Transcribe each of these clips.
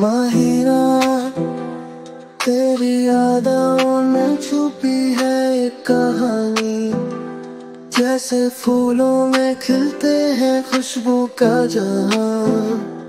माहिरा, तेरी यादों में छुपी है एक कहानी। जैसे फूलों में खिलते हैं खुशबू का जहाँ।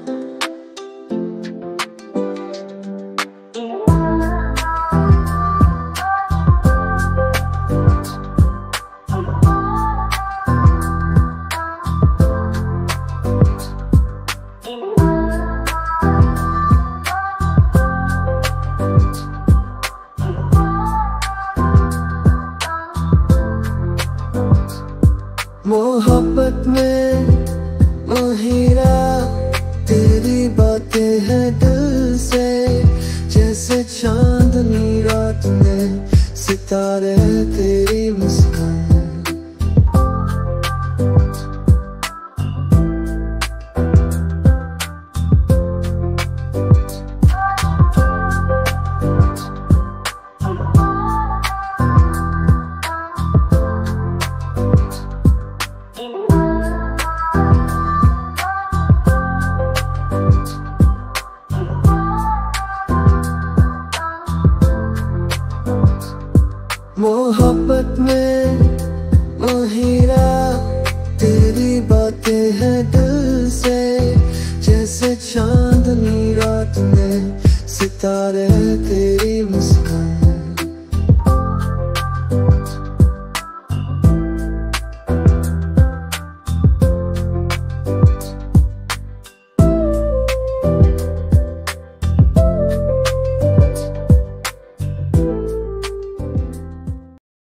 मोहब्बत में माहिरा, तेरी बातें हैं दिल से। जैसे चांदनी रात में सितारे तेरी मुस्कान। मोहब्बत में महिरा तेरी बातें हैं दिल से। जैसे चांदनी रात में सितारे तेरे